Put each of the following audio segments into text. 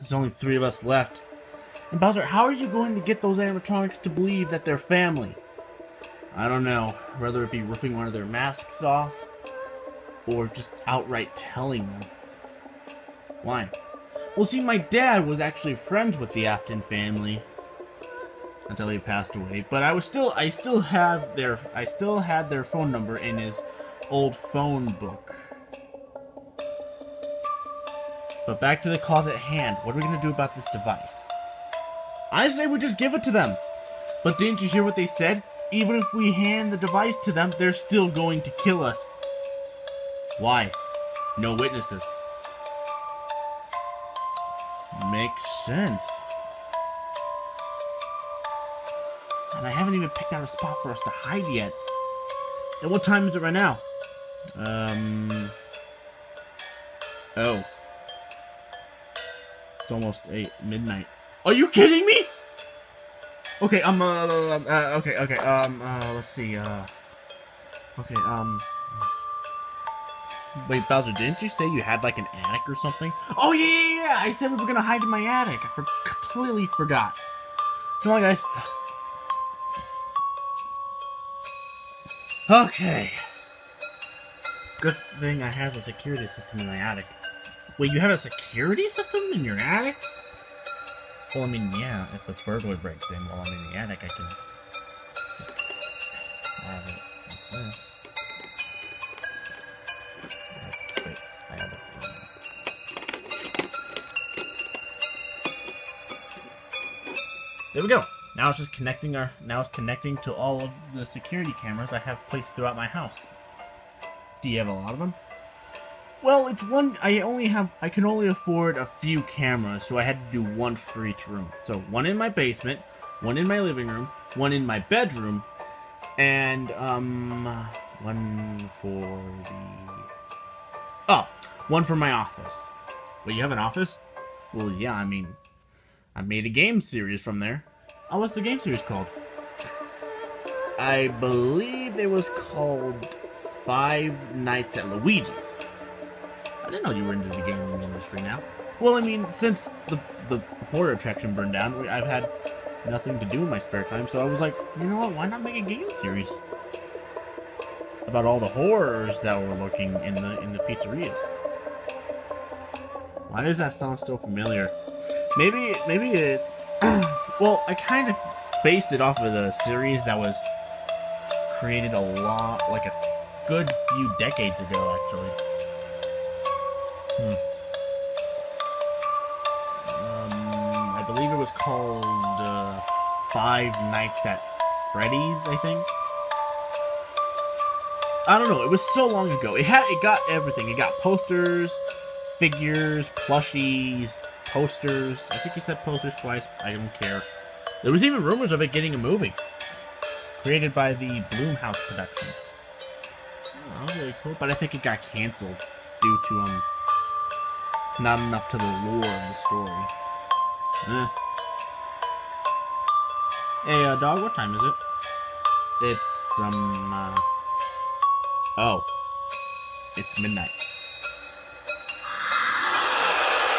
There's only three of us left. And Bowser, how are you going to get those animatronics to believe that they're family? I don't know. Whether it be ripping one of their masks off, or just outright telling them. Why? Well, see, my dad was actually friends with the Afton family until he passed away. But I was still, I still have their, I still had their phone number in his old phone book. But back to the cause at hand. What are we gonna do about this device? I say we just give it to them. But didn't you hear what they said? Even if we hand the device to them, they're still going to kill us. Why? No witnesses. Makes sense. And I haven't even picked out a spot for us to hide yet. And what time is it right now? Um... Oh. It's almost 8 midnight. Are you kidding me? Okay, um, uh, uh, okay, okay, um, uh, let's see, uh, okay, um, wait, Bowser, didn't you say you had, like, an attic or something? Oh, yeah, yeah, yeah, I said we were gonna hide in my attic. I for completely forgot. Come on, guys. Okay. Good thing I have a security system in my attic. Wait, you have a security system in your attic? Well, I mean, yeah, if a burglar breaks in while I'm in the attic, I can just have it like this. Oh, it. There we go. Now it's just connecting our. Now it's connecting to all of the security cameras I have placed throughout my house. Do you have a lot of them? Well, it's one. I only have. I can only afford a few cameras, so I had to do one for each room. So one in my basement, one in my living room, one in my bedroom, and um, one for the. Oh, one for my office. Wait, you have an office? Well, yeah. I mean, I made a game series from there. Oh, what's the game series called? I believe it was called Five Nights at Luigi's. I didn't know you were into the gaming industry now. Well, I mean, since the the horror attraction burned down, I've had nothing to do in my spare time, so I was like, you know what? Why not make a game series about all the horrors that were looking in the in the pizzerias? Why does that sound so familiar? Maybe maybe it's well, I kind of based it off of the series that was created a lot, like a good few decades ago, actually. Hmm. Um, I believe it was called uh, Five Nights at Freddy's, I think. I don't know. It was so long ago. It had it got everything. It got posters, figures, plushies, posters. I think he said posters twice. I don't care. There was even rumors of it getting a movie. Created by the Blumhouse Productions. Oh, really cool. But I think it got canceled due to um not enough to the lore of the story. Eh. Hey, uh, dog, what time is it? It's, um, uh... Oh. It's midnight.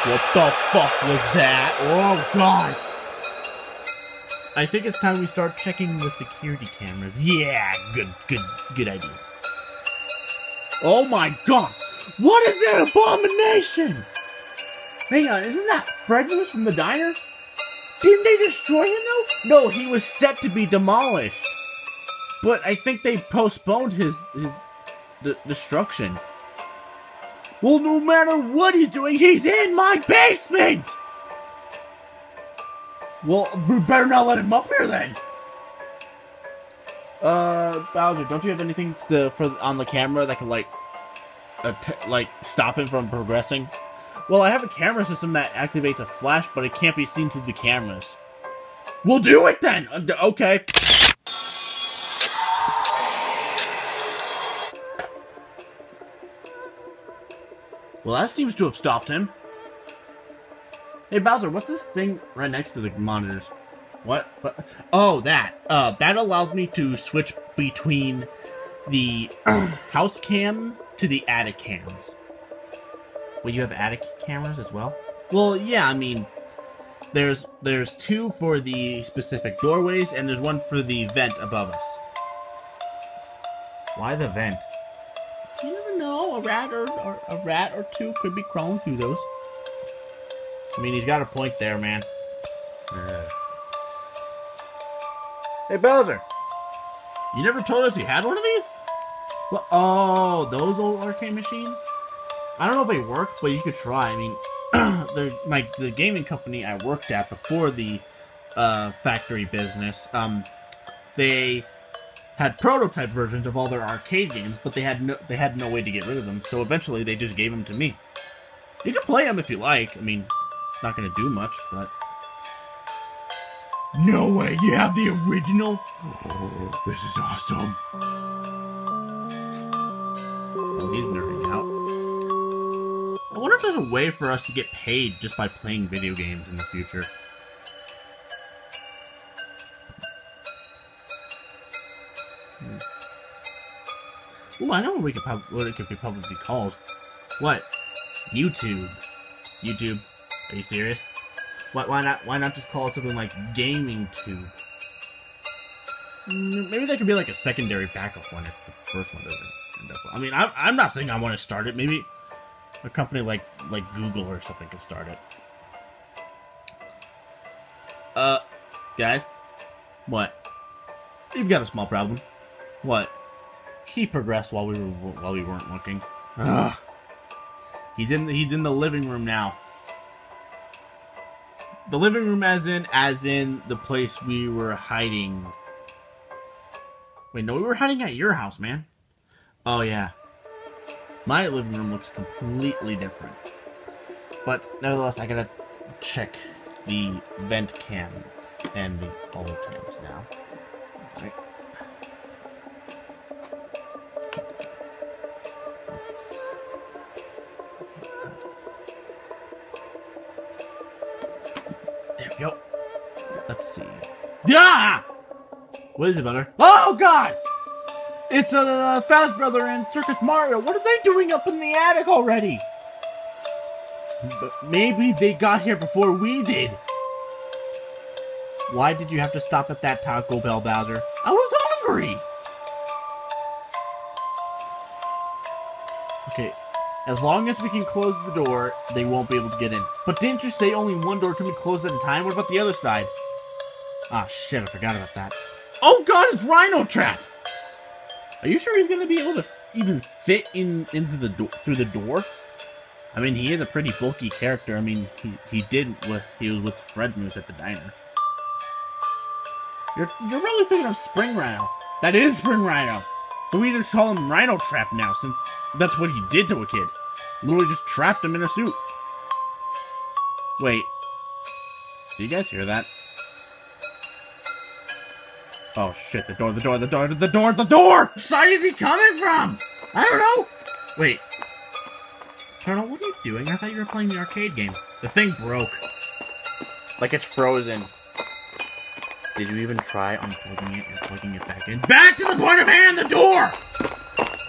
What the fuck was that? Oh, God! I think it's time we start checking the security cameras. Yeah, good, good, good idea. Oh my god! What is that abomination? Hang on, isn't that Fredulous from the diner? Didn't they destroy him though? No, he was set to be demolished. But I think they postponed his his destruction. Well, no matter what he's doing, he's in my basement! Well, we better not let him up here then. Uh, Bowser, don't you have anything to, for on the camera that can like, like stop him from progressing? Well, I have a camera system that activates a flash, but it can't be seen through the cameras. We'll do it then! Uh, okay. Well, that seems to have stopped him. Hey, Bowser, what's this thing right next to the monitors? What? what? Oh, that. Uh, that allows me to switch between the house cam to the attic cams. Well, you have attic cameras as well? Well, yeah, I mean, there's there's two for the specific doorways, and there's one for the vent above us. Why the vent? You never know. A rat or, or a rat or two could be crawling through those. I mean, he's got a point there, man. Hey, Bowser. You never told us you had one of these? Well, oh, those old arcade machines? I don't know if they work, but you could try. I mean, the my the gaming company I worked at before the uh, factory business, um, they had prototype versions of all their arcade games, but they had no they had no way to get rid of them. So eventually, they just gave them to me. You can play them if you like. I mean, it's not going to do much, but. No way! You have the original? Oh, this is awesome. Oh, he's nerding out. I there's a way for us to get paid just by playing video games in the future. Hmm. Ooh, I know what we could what it could be probably called. What? YouTube. YouTube. Are you serious? Why, why not? Why not just call it something like Gaming Tube? Mm, Maybe that could be like a secondary backup one if the first one doesn't end up. I mean, I'm, I'm not saying I want to start it. Maybe a company like like Google or something could start it. Uh, guys, what? You've got a small problem. What? He progressed while we were while we weren't looking. Ugh. He's in he's in the living room now. The living room as in as in the place we were hiding. Wait, no, we were hiding at your house, man. Oh yeah. My living room looks completely different. But nevertheless, I gotta check the vent cams and the hallway cams now. Right. There we go. Let's see. Yeah! What is it, Butter? Oh, God! It's uh, Fast Brother and Circus Mario. What are they doing up in the attic already? But maybe they got here before we did. Why did you have to stop at that Taco Bell, Bowser? I was hungry! Okay, as long as we can close the door, they won't be able to get in. But didn't you say only one door can be closed at a time? What about the other side? Ah, shit, I forgot about that. Oh god, it's Rhino Trap! Are you sure he's gonna be able to even fit in into the door through the door? I mean, he is a pretty bulky character. I mean, he, he did what he was with Fred Moose at the diner. You're you're really thinking of Spring Rhino. That is Spring Rhino. But we just call him Rhino Trap now, since that's what he did to a kid. Literally just trapped him in a suit. Wait. Do you guys hear that? Oh shit, the door, the door, the door, the door, the door! Which side is he coming from? I don't know! Wait. Colonel, what are you doing? I thought you were playing the arcade game. The thing broke. Like it's frozen. Did you even try unplugging it and plugging it back in? Back to the point of hand, the door!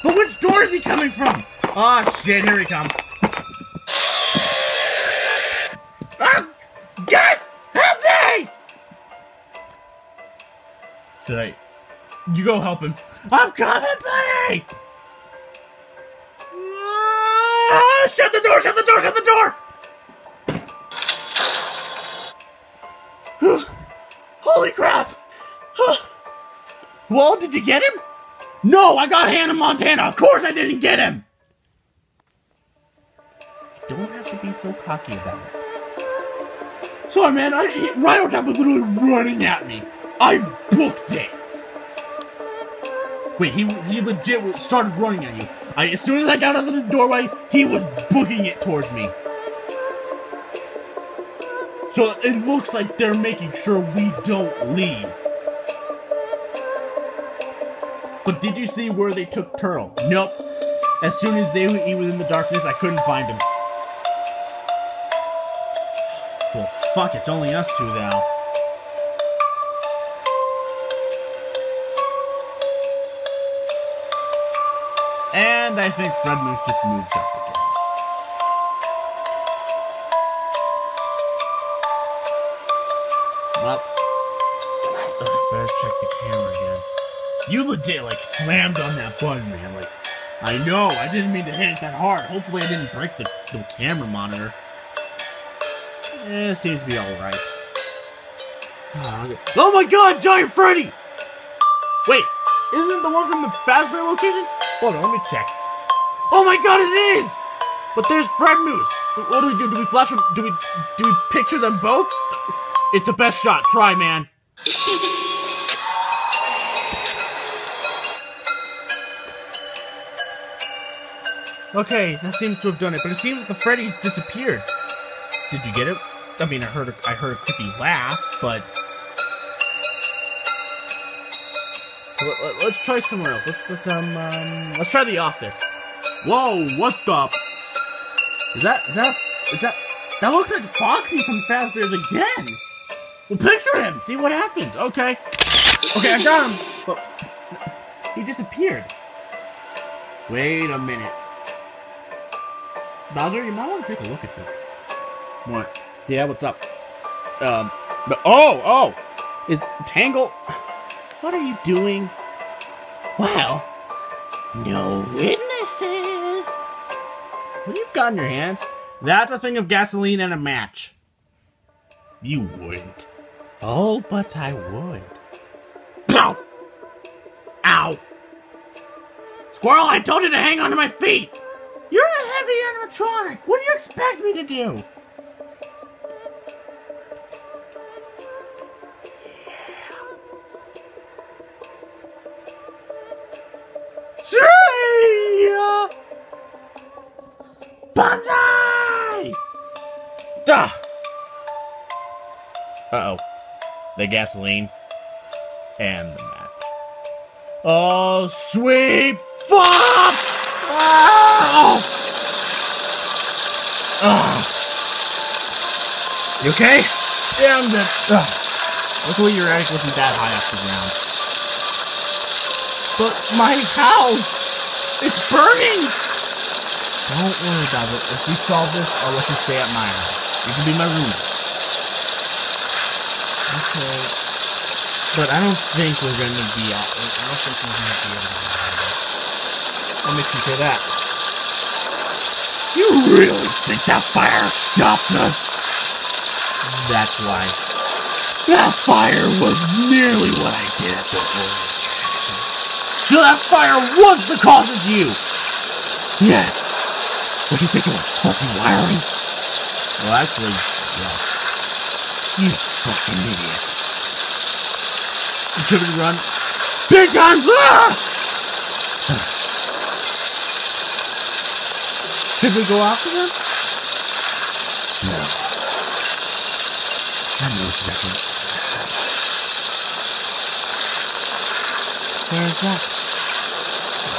But which door is he coming from? Oh shit, here he comes. I? You go help him. I'm coming, buddy! Ah, shut the door, shut the door, shut the door! Holy crap! well, did you get him? No, I got Hannah Montana. Of course I didn't get him. You don't have to be so cocky about it. Sorry, man. I, Rhino Trap was literally running at me. I booked it. Wait, he he legit started running at you. I, as soon as I got out of the doorway, he was booking it towards me. So it looks like they're making sure we don't leave. But did you see where they took Turtle? Nope. As soon as they he was in the darkness, I couldn't find him. Well, fuck, it's only us two now. And I think Fred Moose just moved up again. Well, ugh, better check the camera again. You legit like slammed on that button, man. Like, I know, I didn't mean to hit it that hard. Hopefully, I didn't break the, the camera monitor. Eh, it seems to be alright. Oh my god, Giant Freddy! Wait, isn't it the one from the Fazbear location? Hold on, let me check. Oh my god, it is! But there's Fred Moose. What do we do? Do we flash them? Do we do we picture them both? It's the best shot. Try, man. Okay, that seems to have done it, but it seems that the Freddy's disappeared. Did you get it? I mean, I heard a, I heard a creepy laugh, but let, us try somewhere else. Let's, let's um, um let's try the office. Whoa, what the? Is that is that is that that looks like Foxy from Fazbear's again? Well, picture him. See what happens. Okay, okay, I got him, but he disappeared. Wait a minute. Bowser, you might want to take a look at this. What? Yeah, what's up? Um, but, oh, oh! Is Tangle... What are you doing? Well, no witnesses. What do you've got in your hand? That's a thing of gasoline and a match. You wouldn't. Oh, but I would. Ow! Ow! Squirrel, I told you to hang on to my feet! You're a heavy animatronic! What do you expect me to do? Uh-oh. The gasoline. And the match. Oh, sweet fuck! Oh! Ah! Oh. You okay? Yeah, I'm good. Ugh. Luckily your attic wasn't that high off the ground. But my house! It's burning! Don't worry about it. If we solve this, I'll let you stay at my house. You can be my roommate. Okay. But I don't think we're gonna be out. I don't think we're gonna be able to what makes you say that? You really think that fire stopped us? That's why. That fire was nearly what I did at the early attraction. So that fire was the cause of you! Yes! What do you think it was? Faulty wiring? Well, actually, yeah. You fucking idiots. Should we run? Big time! Ah! Should we go after them? No. I know exactly. Where is that?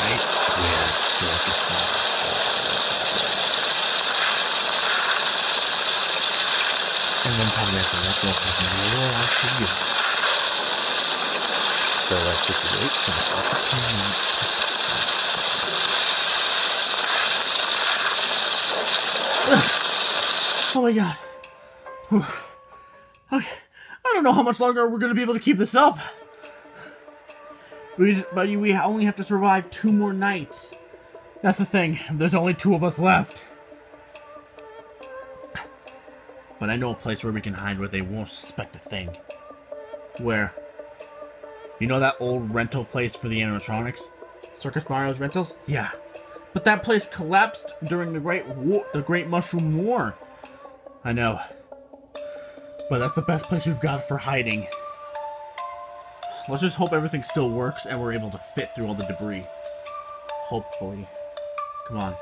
Right where is found. And then probably after that, they'll have another after you. So let's just wait Oh my god. Okay. I don't know how much longer we're going to be able to keep this up. But we only have to survive two more nights. That's the thing. There's only two of us left. But I know a place where we can hide where they won't suspect a thing. Where? You know that old rental place for the animatronics? Circus Mario's Rentals? Yeah. But that place collapsed during the Great War, the Great Mushroom War. I know. But that's the best place we've got for hiding. Let's just hope everything still works and we're able to fit through all the debris. Hopefully. Come on.